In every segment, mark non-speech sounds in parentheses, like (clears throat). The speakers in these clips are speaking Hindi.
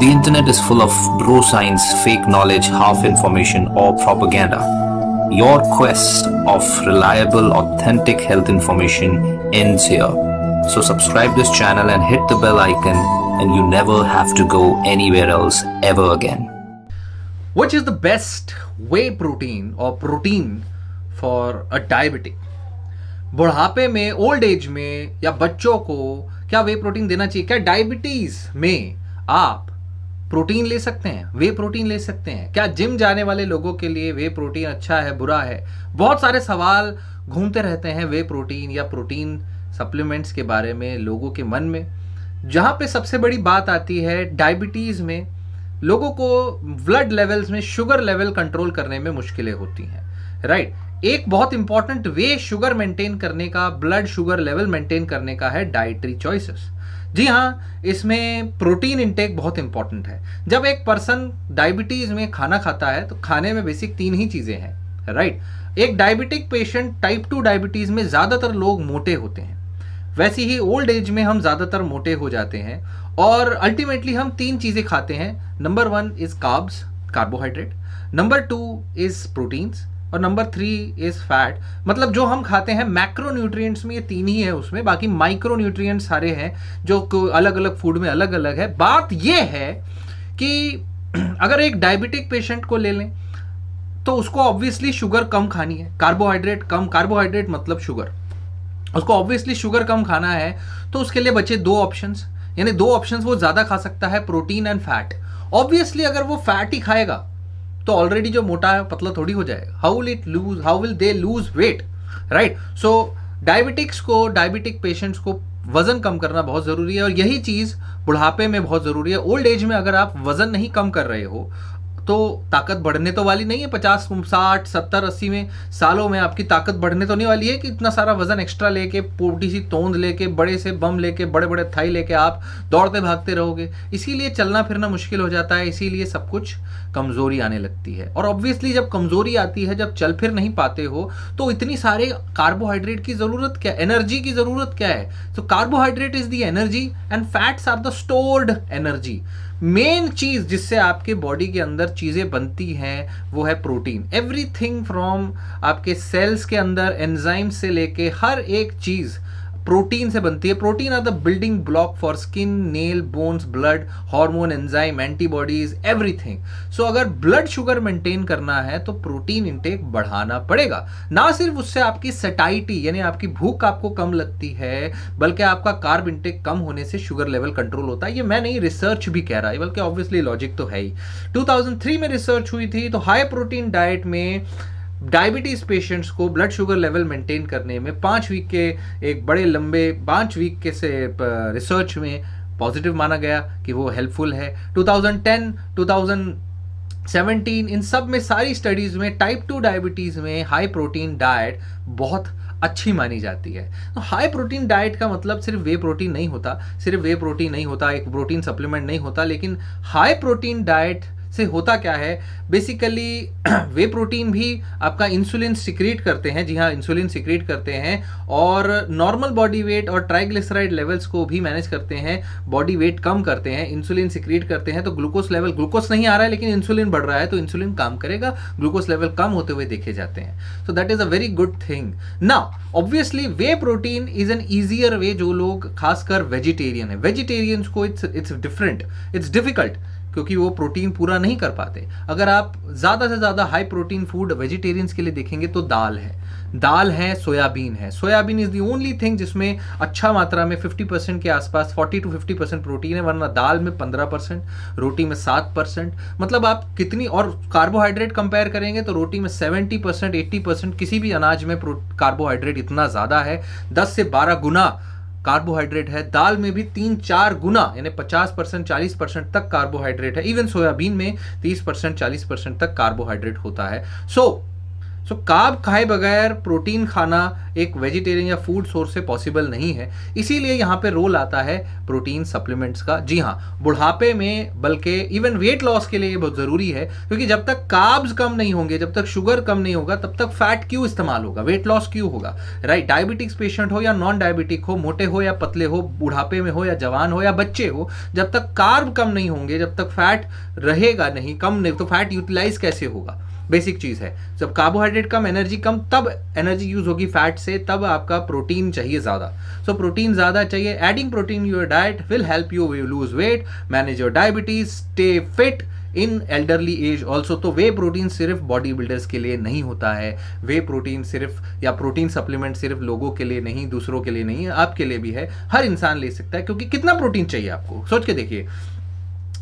The internet is full of bro science, fake knowledge, half information, or propaganda. Your quest of reliable, authentic health information ends here. So subscribe this channel and hit the bell icon and you never have to go anywhere else ever again. Which is the best whey protein or protein for a diabetic? बुढ़ापे में ओल्ड एज में या बच्चों को क्या वे प्रोटीन देना चाहिए क्या डायबिटीज में आप प्रोटीन ले सकते हैं वे प्रोटीन ले सकते हैं। क्या जिम जाने वाले लोगों के लिए वे प्रोटीन अच्छा है, बुरा है? बहुत सारे सवाल घूमते रहते हैं वे प्रोटीन या प्रोटीन सप्लीमेंट्स के बारे में लोगों के मन में। जहाँ पे सबसे बड़ी बात आती है डायबिटीज़ में, लोगों को ब्लड लेवल्स में शुगर लेवल कंट्रोल करने में मुश्किलें होती हैं राइट एक बहुत इंपॉर्टेंट वे शुगर मेंटेन करने का ब्लड शुगर लेवल मेंटेन करने का है डाइटरी चॉइसेस जी हाँ इसमें प्रोटीन इंटेक बहुत इंपॉर्टेंट है। जब एक पर्सन डायबिटीज़ में खाना खाता है तो खाने में बेसिक तीन ही चीज़ें हैं राइट एक diabetic patient type two diabetes में ज़्यादातर लोग मोटे होते हैं। वैसे ही ओल्ड एज में हम ज़्यादातर मोटे हो जाते हैं और अल्टीमेटली हम तीन चीज़ें खाते हैं। Number one is carbs carbohydrate number two is proteins और नंबर थ्री इज़ फैट मतलब जो हम खाते हैं मैक्रो न्यूट्रिएंट्स में, ये तीन ही है उसमें, बाकी माइक्रो न्यूट्रिएंट्स सारे हैं, जो अलग अलग फ़ूड में अलग अलग है। बात ये है कि (clears throat) अगर एक डायबिटिक पेशेंट को ले लें तो उसको ऑब्वियसली शुगर कम खानी है। कार्बोहाइड्रेट कम कार्बोहाइड्रेट मतलब शुगर उसको ऑब्वियसली शुगर कम खाना है तो उसके लिए बचे दो ऑप्शंस यानी दो ऑप्शंस वो ज़्यादा खा सकता है प्रोटीन एंड फैट ऑब्वियसली अगर वो फैट ही खाएगा तो ऑलरेडी जो मोटा है पतला थोड़ी हो जाएगा। How will it lose how will they lose weight right so diabetics को डायबिटिक पेशेंट्स को वज़न कम करना बहुत ज़रूरी है और यही चीज़ बुढ़ापे में बहुत ज़रूरी है। ओल्ड एज में अगर आप वज़न नहीं कम कर रहे हो तो ताकत बढ़ने तो वाली नहीं है, पचास, साठ, सत्तर, अस्सी में सालों में आपकी ताकत बढ़ने तो नहीं वाली है कि इतना सारा वज़न एक्स्ट्रा लेके, पोटी सी तोंद लेके, बड़े से बम लेके बड़े बड़े थाई लेके आप दौड़ते भागते रहोगे। इसीलिए चलना फिरना मुश्किल हो जाता है, इसीलिए सब कुछ कमज़ोरी आने लगती है। और ऑब्वियसली जब कमज़ोरी आती है, जब चल फिर नहीं पाते हो तो इतनी सारे कार्बोहाइड्रेट की ज़रूरत क्या एनर्जी की ज़रूरत क्या है? तो carbohydrate is the energy and fats are the stored energy main चीज़ जिससे आपके बॉडी के अंदर चीज़ें बनती हैं, वो है प्रोटीन। एवरीथिंग फ्रॉम आपके सेल्स के अंदर एंजाइम से लेके हर एक चीज़ प्रोटीन से बनती है। Protein are the building block for skin, nail, bones, blood, hormone, enzyme, antibodies, everything. So अगर ब्लड शुगर मेंटेन करना है तो प्रोटीन इंटेक बढ़ाना पड़ेगा। ना सिर्फ़ उससे आपकी सेटाइटी, यानी आपकी भूख आपको कम लगती है, बल्कि आपका कार्ब इंटेक कम होने से शुगर लेवल कंट्रोल होता है। ये मैं नहीं रिसर्च भी कह रहा है, बल्कि ऑब्वियसली लॉजिक तो है ही। 2003 में रिसर्च हुई थी तो हाई प्रोटीन डाइट में डायबिटीज़ पेशेंट्स को ब्लड शुगर लेवल मेंटेन करने में पाँच वीक के एक बड़े लंबे, पाँच वीक के से रिसर्च में पॉजिटिव माना गया कि वो हेल्पफुल है। 2010 2017 इन सब में सारी स्टडीज़ में टाइप टू डायबिटीज़ में हाई प्रोटीन डाइट बहुत अच्छी मानी जाती है। तो हाई प्रोटीन डाइट का मतलब सिर्फ़ वे प्रोटीन नहीं होता, सिर्फ़ वे प्रोटीन नहीं होता, एक प्रोटीन सप्लीमेंट नहीं होता, लेकिन हाई प्रोटीन डाइट से होता क्या है? बेसिकली वे प्रोटीन भी आपका इंसुलिन सिक्रेट करते हैं। जी हाँ इंसुलिन सिक्रेट करते हैं और नॉर्मल बॉडी वेट और ट्राइग्लिसराइड लेवल्स को भी मैनेज करते हैं। बॉडी वेट कम करते हैं इंसुलिन सिक्रेट करते हैं। तो ग्लूकोज लेवल ग्लूकोज नहीं आ रहा है, लेकिन इंसुलिन बढ़ रहा है तो इंसुलिन काम करेगा। ग्लूकोज लेवल कम होते हुए देखे जाते हैं। So that is a very good thing ना obviously whey protein is an easier way जो लोग खासकर वेजिटेरियन है। वेजिटेरियंस को it's it's different it's difficult क्योंकि वो प्रोटीन पूरा नहीं कर पाते। अगर आप ज़्यादा से ज़्यादा हाई प्रोटीन फ़ूड वेजिटेरियंस के लिए देखेंगे तो दाल है। दाल है, सोयाबीन है। Soybean is the only thing जिसमें अच्छा मात्रा में 50 परसेंट के आसपास 40 टू 50 परसेंट प्रोटीन है, वरना दाल में 15 परसेंट रोटी में 7 परसेंट मतलब आप कितनी और कार्बोहाइड्रेट कंपेयर करेंगे तो रोटी में 70 परसेंट एट्टी परसेंट किसी भी अनाज में कार्बोहाइड्रेट इतना ज़्यादा है 10 से 12 गुना कार्बोहाइड्रेट है। दाल में भी तीन चार गुना यानी पचास परसेंट चालीस परसेंट तक कार्बोहाइड्रेट है। इवन सोयाबीन में तीस परसेंट चालीस परसेंट तक कार्बोहाइड्रेट होता है। सो so, सो काब खाए बगैर प्रोटीन खाना एक वेजिटेरियन या फ़ूड सोर्स से पॉसिबल नहीं है। इसीलिए यहाँ पे रोल आता है प्रोटीन सप्लीमेंट्स का। जी हाँ बुढ़ापे में बल्कि इवन वेट लॉस के लिए ये बहुत ज़रूरी है, क्योंकि जब तक काब्स कम नहीं होंगे, जब तक शुगर कम नहीं होगा, तब तक फैट क्यों इस्तेमाल होगा? वेट लॉस क्यों होगा? राइट डायबिटिक्स पेशेंट हो या नॉन डायबिटिक हो, मोटे हो या पतले हो, बुढ़ापे में हो या जवान हो या बच्चे हो, जब तक कार्ब कम नहीं होंगे, जब तक फैट रहेगा नहीं, कम नहीं तो फैट यूटिलाइज कैसे होगा? बेसिक चीज़ है। जब कार्बोहाइड्रेट कम एनर्जी कम तब एनर्जी यूज़ होगी फैट से, तब आपका प्रोटीन चाहिए ज़्यादा। सो प्रोटीन ज़्यादा चाहिए। Adding protein your diet will help you you lose weight manage your diabetes stay fit in elderly age also तो वे प्रोटीन सिर्फ़ बॉडी बिल्डर्स के लिए नहीं होता है। वे प्रोटीन सिर्फ़, या प्रोटीन सप्लीमेंट सिर्फ़ लोगों के लिए नहीं, दूसरों के लिए नहीं, आपके लिए भी है। हर इंसान ले सकता है, क्योंकि कितना प्रोटीन चाहिए आपको? सोच के देखिए।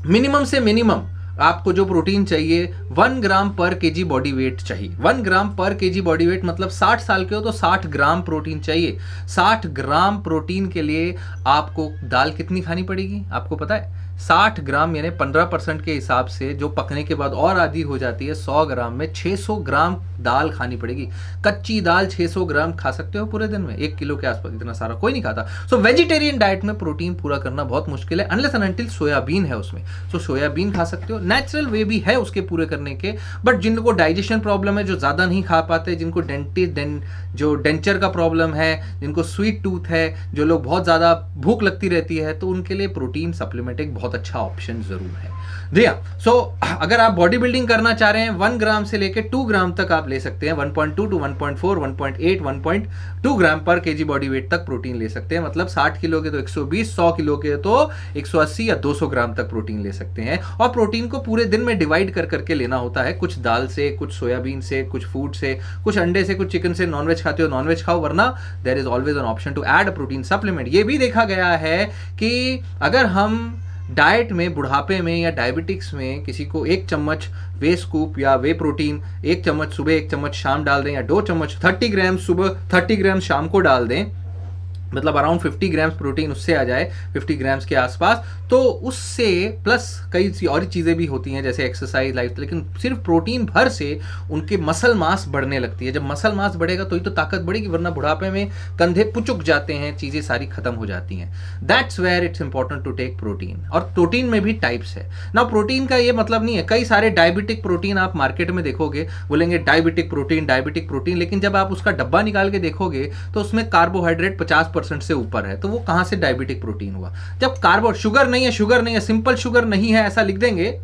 मिनिमम से मिनिमम आपको जो प्रोटीन चाहिए one gram per K G body weight चाहिए। One gram per K G body weight मतलब साठ साल के हो तो साठ ग्राम प्रोटीन चाहिए। साठ ग्राम प्रोटीन के लिए आपको दाल कितनी खानी पड़ेगी? आपको पता है? साठ ग्राम यानी पंद्रह परसेंट के हिसाब से जो पकने के बाद और आधी हो जाती है सौ ग्राम में छह सौ ग्राम दाल खानी पड़ेगी। कच्ची दाल छह सौ ग्राम खा सकते हो पूरे दिन में एक किलो के आसपास इतना सारा कोई नहीं खाता। सो वेजिटेरियन डाइट में प्रोटीन पूरा करना बहुत मुश्किल है अनलेस अनटिल सोयाबीन है उसमें। सो so, सोयाबीन खा सकते हो नेचुरल वे भी है उसके पूरे करने के बट जिनको डाइजेशन प्रॉब्लम है जो ज़्यादा नहीं खा पाते जिनको डेंटि डें, जो डेंचर का प्रॉब्लम है जिनको स्वीट टूथ है जो लोग बहुत ज़्यादा भूख लगती रहती है तो उनके लिए प्रोटीन सप्लीमेंट एक बहुत अच्छा ऑप्शन ज़रूर है। जी हाँ सो अगर आप बॉडी बिल्डिंग करना चाह रहे हैं वन ग्राम से लेकर टू ग्राम तक आप ले सकते हैं 1.2 to 1.4 1.8 1.2 gram per KG body weight तक प्रोटीन ले सकते हैं। मतलब 60 किलो के तो 120 100 किलो के तो 180 या 200 ग्राम तक प्रोटीन ले सकते हैं। और प्रोटीन को पूरे दिन में डिवाइड कर करके लेना होता है, कुछ दाल से, कुछ सोयाबीन से, कुछ फ़ूड से, कुछ अंडे से, कुछ चिकन से नॉनवेज खाते हो नॉनवेज खाओ, वरना there is always an option to add protein supplement ये भी देखा गया है कि अगर हम डाइट में, बुढ़ापे में या डायबिटिक्स में किसी को एक चम्मच वे स्कूप या वे प्रोटीन एक चम्मच सुबह, एक चम्मच शाम डाल दें या दो चम्मच थर्टी ग्राम सुबह थर्टी ग्राम शाम को डाल दें। मतलब अराउंड 50 ग्राम्स प्रोटीन उससे आ जाए 50 ग्राम्स के आसपास तो उससे प्लस कई सी और चीज़ें भी होती हैं, जैसे एक्सरसाइज लाइफ लेकिन सिर्फ़ प्रोटीन भर से उनके मसल मास बढ़ने लगती है। जब मसल मास बढ़ेगा तो ही तो ताकत बढ़ेगी, वरना बुढ़ापे में कंधे पुचुक जाते हैं, चीज़ें सारी खत्म हो जाती हैं। That's where it's important to take protein और प्रोटीन में भी टाइप्स है। ना प्रोटीन का ये मतलब नहीं है। कई सारे डायबिटिक प्रोटीन आप मार्केट में देखोगे, बोलेंगे डायबिटिक प्रोटीन डायबिटिक प्रोटीन लेकिन जब आप उसका डब्बा निकाल के देखोगे तो उसमें कार्बोहाइड्रेट पचास परसेंट से ऊपर है तो वो कहाँ से डायबिटिक प्रोटीन हुआ? जब कार्बो शुगर नहीं है शुगर नहीं है सिंपल शुगर नहीं है ऐसा लिख देंगे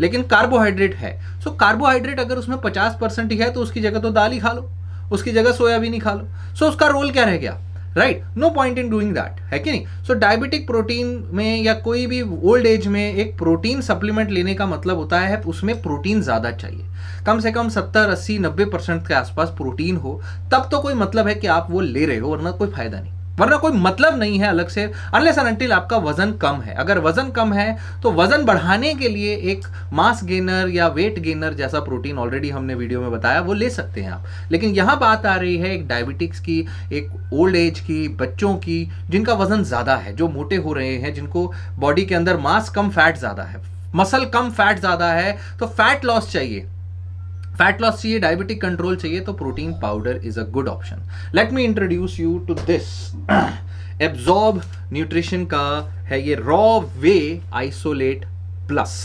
लेकिन कार्बोहाइड्रेट है। सो so, कार्बोहाइड्रेट अगर उसमें पचास परसेंट ही है तो उसकी जगह तो दाल ही खा लो उसकी जगह सोयाबीन ही खा लो। सो so, उसका रोल क्या रह गया? Right no point in doing that है कि नहीं? सो डायबिटिक प्रोटीन में या कोई भी ओल्ड एज में एक प्रोटीन सप्लीमेंट लेने का मतलब होता है उसमें प्रोटीन ज़्यादा चाहिए। कम से कम सत्तर अस्सी नब्बे परसेंट के आसपास प्रोटीन हो तब तो कोई मतलब है कि आप वो ले रहे हो वरना कोई फ़ायदा नहीं। वरना कोई मतलब नहीं है अलग से अनलेस अनटिल आपका वज़न कम है। अगर वज़न कम है तो वज़न बढ़ाने के लिए एक मास गेनर या वेट गेनर जैसा प्रोटीन ऑलरेडी हमने वीडियो में बताया, वो ले सकते हैं आप। लेकिन यहाँ बात आ रही है एक डायबिटिक्स की, एक ओल्ड एज की, बच्चों की, जिनका वज़न ज़्यादा है, जो मोटे हो रहे हैं, जिनको बॉडी के अंदर मास कम फैट ज़्यादा है। मसल कम फैट ज़्यादा है तो फैट लॉस चाहिए। फैट लॉस चाहिए डायबिटिक कंट्रोल चाहिए तो protein powder is a good option let me introduce you to this absorb nutrition का है ये raw whey isolate plus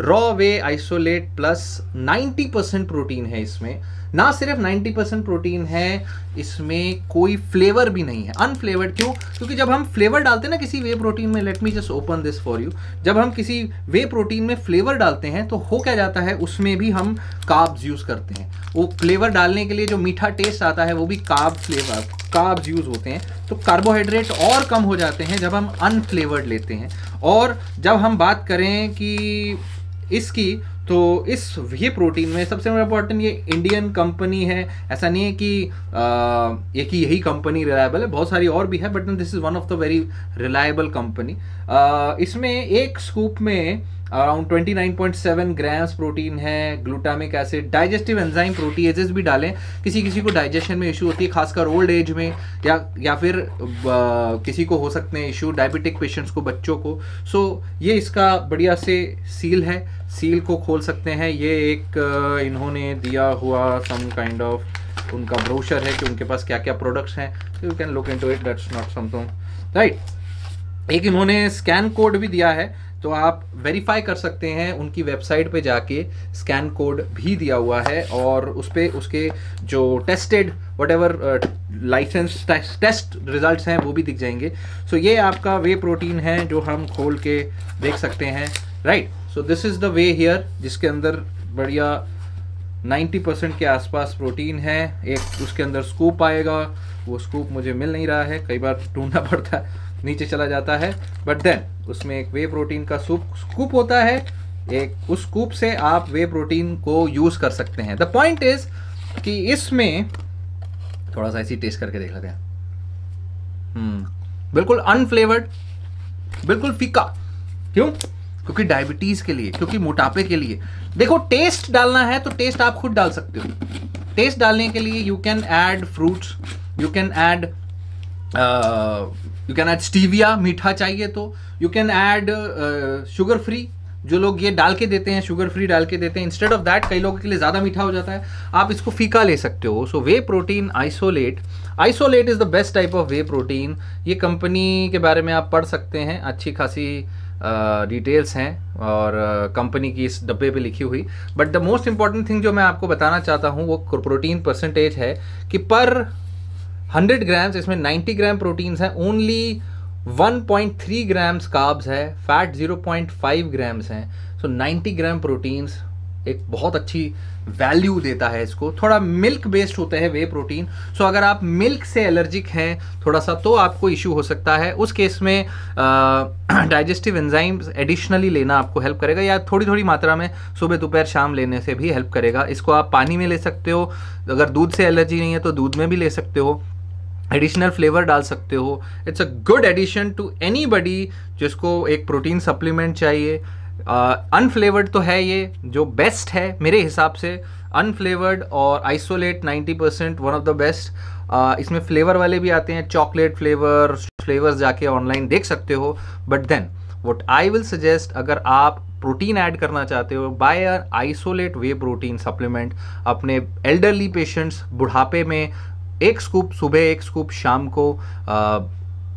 raw whey isolate plus 90 percent protein है इसमें। ना सिर्फ़ 90 परसेंट प्रोटीन है, इसमें कोई फ्लेवर भी नहीं है। अनफ्लेवर्ड क्यों? क्योंकि जब हम फ्लेवर डालते हैं ना किसी वे प्रोटीन में let me just open this for you जब हम किसी वे प्रोटीन में फ्लेवर डालते हैं तो हो क्या जाता है? उसमें भी हम काब्स यूज़ करते हैं। वो फ्लेवर डालने के लिए जो मीठा टेस्ट आता है, वो भी काब फ्लेवर काब्स यूज़ होते हैं। तो कार्बोहाइड्रेट और कम हो जाते हैं जब हम अनफ्लेवर्ड लेते हैं। और जब हम बात करें कि इसकी तो इस ये प्रोटीन में सबसे इम्पोर्टेंट ये इंडियन कंपनी है। ऐसा नहीं है कि एक ही यही कंपनी रिलायबल है, बहुत सारी और भी है but this is one of the very reliable company इसमें एक स्कूप में अराउंड 29.7 ग्राम्स प्रोटीन है glutamic acid digestive enzyme proteases भी डालें। किसी किसी को डाइजेशन में इशू होती है खासकर ओल्ड एज में या या फिर आ, किसी को हो सकते हैं इशू डायबिटिक पेशेंट्स को बच्चों को। सो so, ये इसका बढ़िया से सील है। सील को खोल सकते हैं। ये एक इन्होंने दिया हुआ सम काइंड ऑफ़ उनका ब्रोशर है कि उनके पास क्या क्या प्रोडक्ट्स हैं you can look into it that's not something right एक इन्होंने स्कैन कोड भी दिया है। तो आप वेरीफाई कर सकते हैं उनकी वेबसाइट पे जाके स्कैन कोड भी दिया हुआ है और उस पर उसके जो tested whatever license test results हैं वो भी दिख जाएँगे। सो so, ये आपका वे प्रोटीन है जो हम खोल के देख सकते हैं right so this is the whey here जिसके अंदर बढ़िया 90 परसेंट के आसपास प्रोटीन है। एक उसके अंदर स्कूप आएगा वो स्कूप मुझे मिल नहीं रहा है कई बार ढूंढना पड़ता है। नीचे चला जाता है बट देन उसमें एक वे प्रोटीन का सूप स्कूप होता है। एक, उस स्कूप से आप वे प्रोटीन को यूज़ कर सकते हैं। द पॉइंट इज़ कि इसमें, थोड़ा सा ऐसी टेस्ट करके देख लेते हैं। हम्म बिल्कुल अनफ्लेवर्ड बिल्कुल फीका। क्यों? क्योंकि डायबिटीज़ के लिए, क्योंकि मोटापे के लिए। देखो टेस्ट डालना है तो टेस्ट आप खुद डाल सकते हो। टेस्ट डालने के लिए you can add fruits you can add you can add stevia मीठा चाहिए तो. You can add sugar free जो लोग ये डाल के देते हैं शुगर फ्री डाल के देते हैं. इंस्टेड ऑफ़ दैट कई लोगों के लिए ज़्यादा मीठा हो जाता है. आप इसको फीका ले सकते हो. So whey protein isolate isolate is the best type of whey protein ये कंपनी के बारे में आप पढ़ सकते हैं. अच्छी खासी डिटेल्स uh, हैं. और कंपनी uh, की इस डब्बे पे लिखी हुई. But the most important thing जो मैं आपको बताना चाहता हूँ वो प्रोटीन परसेंटेज है कि पर 100 ग्राम्स, इसमें 90 ग्राम प्रोटीन्स हैं, ओनली 1.3 ग्राम्स कार्ब्स है फैट 0.5 ग्राम्स हैं। सो 90 ग्राम प्रोटीन्स एक बहुत अच्छी वैल्यू देता है इसको। थोड़ा मिल्क बेस्ड होते हैं वे प्रोटीन सो अगर आप मिल्क से एलर्जिक हैं, थोड़ा सा तो आपको इश्यू हो सकता है। उस केस में डाइजेस्टिव एंजाइम्स एडिशनली लेना आपको हेल्प करेगा, या थोड़ी थोड़ी मात्रा में सुबह दोपहर शाम लेने से भी हेल्प करेगा। इसको आप पानी में ले सकते हो। अगर दूध से एलर्जी नहीं है तो दूध में भी ले सकते हो। एडिशनल फ्लेवर डाल सकते हो। It's a good addition to anybody जिसको एक प्रोटीन सप्लीमेंट चाहिए। अनफ्लेवर्ड uh, तो है ये जो बेस्ट है मेरे हिसाब से। अनफ्लेवर्ड और isolate 90 percent one of the best इसमें फ्लेवर वाले भी आते हैं चॉकलेट फ्लेवर फ्लेवर्स जाके ऑनलाइन देख सकते हो। But then what I will suggest अगर आप प्रोटीन ऐड करना चाहते हो buy isolate whey protein supplement अपने एल्डरली पेशेंट्स बुढ़ापे में। एक स्कूप सुबह एक स्कूप शाम को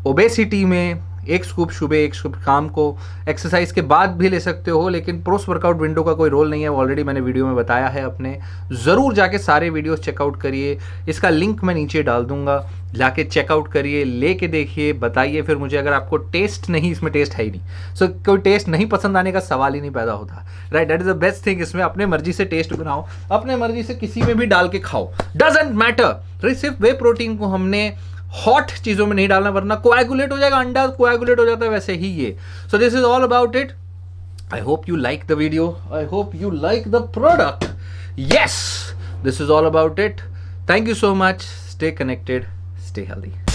ओबेसिटी में एक स्कूप सुबह एक स्कूप शाम को। एक्सरसाइज के बाद भी ले सकते हो लेकिन पोस्ट वर्कआउट विंडो का कोई रोल नहीं है। ऑलरेडी मैंने वीडियो में बताया है अपने। ज़रूर जाके सारे वीडियोस चेकआउट करिए। इसका लिंक मैं नीचे डाल दूँगा। जाके चेकआउट करिए लेके देखिए बताइए। फिर मुझे अगर आपको टेस्ट नहीं इसमें टेस्ट है ही नहीं। सो so, कोई टेस्ट नहीं पसंद आने का सवाल ही नहीं पैदा होता। Right that is the best thing इसमें। अपने मर्ज़ी से टेस्ट बनाओ। अपने मर्ज़ी से किसी में भी डाल के खाओ। डजेंट मैटर सिर्फ़ वे प्रोटीन को हमने हॉट चीज़ों में नहीं डालना, वरना कोएगुलेट हो जाएगा, अंडा कोएगुलेट हो जाता है, वैसे ही ये। So this is all about it I hope you like the video I hope you like the product yes this is all about it thank you so much stay connected stay healthy.